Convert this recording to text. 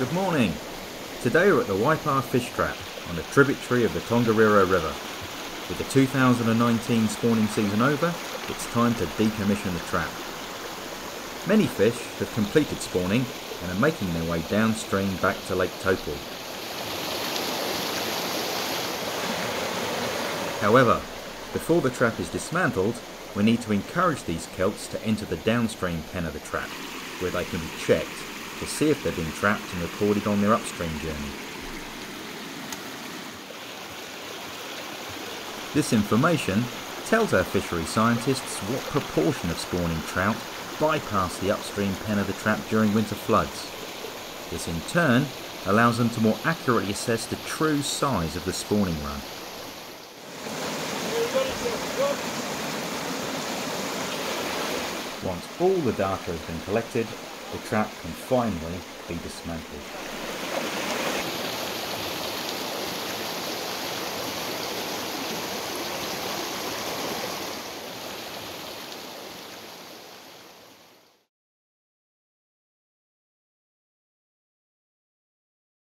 Good morning. Today we're at the Waipa Fish Trap on a tributary of the Tongariro River. With the 2019 spawning season over, it's time to decommission the trap. Many fish have completed spawning and are making their way downstream back to Lake Taupo. However, before the trap is dismantled, we need to encourage these kelts to enter the downstream pen of the trap, where they can be checked to see if they've been trapped and recorded on their upstream journey. This information tells our fishery scientists what proportion of spawning trout bypass the upstream pen of the trap during winter floods. This in turn allows them to more accurately assess the true size of the spawning run. Once all the data has been collected, the trap can finally be dismantled.